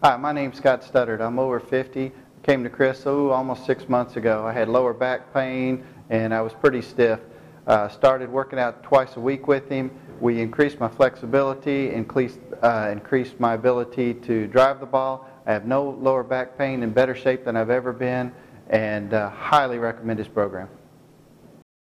Hi, my name's Scott Studdard. I'm over 50. Came to Chris oh, almost six months ago. I had lower back pain and I was pretty stiff. Uh, started working out twice a week with him. We increased my flexibility, increased, uh, increased my ability to drive the ball. I have no lower back pain, in better shape than I've ever been, and uh, highly recommend his program.